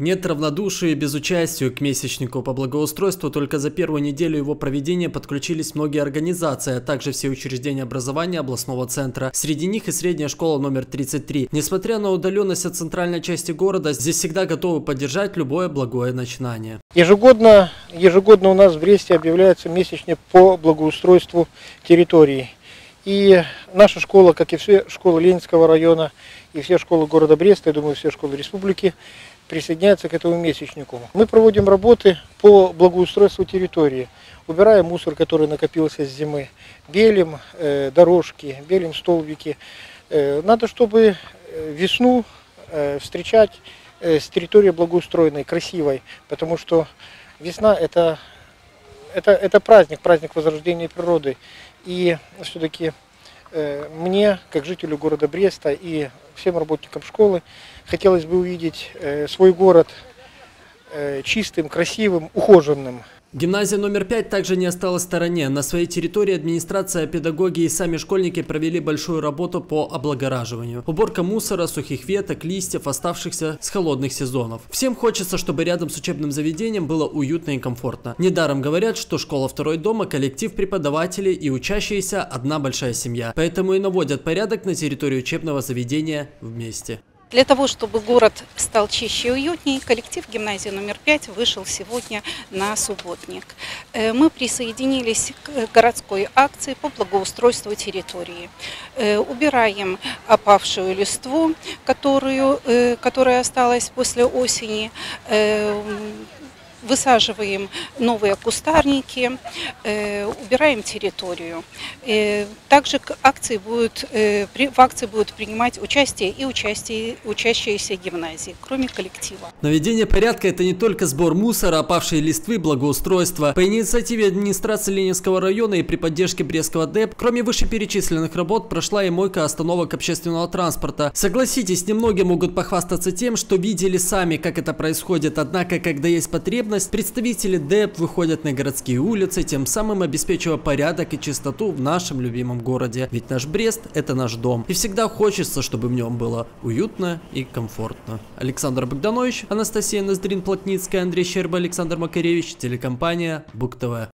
Нет равнодушия и безучастию к месячнику по благоустройству. Только за первую неделю его проведения подключились многие организации, а также все учреждения образования областного центра. Среди них и средняя школа номер 33. Несмотря на удаленность от центральной части города, здесь всегда готовы поддержать любое благое начинание. Ежегодно, ежегодно у нас в Бресте объявляется месячник по благоустройству территории. И наша школа, как и все школы Ленинского района, и все школы города Бреста, я думаю, все школы республики, присоединяются к этому месячнику. Мы проводим работы по благоустройству территории. Убираем мусор, который накопился с зимы, белим э, дорожки, белим столбики. Э, надо, чтобы э, весну э, встречать э, с территорией благоустроенной, красивой, потому что весна это, это, это праздник, праздник возрождения природы. И все-таки Э, мне, как жителю города Бреста и всем работникам школы, хотелось бы увидеть э, свой город э, чистым, красивым, ухоженным. Гимназия номер пять также не осталась в стороне. На своей территории администрация, педагоги и сами школьники провели большую работу по облагораживанию. Уборка мусора, сухих веток, листьев, оставшихся с холодных сезонов. Всем хочется, чтобы рядом с учебным заведением было уютно и комфортно. Недаром говорят, что школа второй дома, коллектив преподавателей и учащиеся одна большая семья. Поэтому и наводят порядок на территории учебного заведения вместе. Для того, чтобы город стал чище и уютнее, коллектив гимназии номер 5 вышел сегодня на субботник. Э, мы присоединились к городской акции по благоустройству территории. Э, убираем опавшую листву, которую, э, которая осталась после осени, высаживаем новые кустарники, убираем территорию. Также акции будут, э, в акции будут принимать участие и участие, учащиеся гимназии, кроме коллектива. Наведение порядка – это не только сбор мусора, опавшие листвы, благоустройства. По инициативе администрации Ленинского района и при поддержке Брестского ДЭП, кроме вышеперечисленных работ, прошла и мойка остановок общественного транспорта. Согласитесь, немногие могут похвастаться тем, что видели сами, как это происходит, однако, когда есть потребность, представители ДЭП выходят на городские улицы, тем самым обеспечивая порядок и чистоту в нашем любимом городе. Ведь наш Брест – это наш дом. И всегда хочется, чтобы в нем было уютно и комфортно. Александр Богданович, Анастасия Ноздрин-Плотницкая, Андрей Щерба, Александр Макаревич, телекомпания Бук ТВ.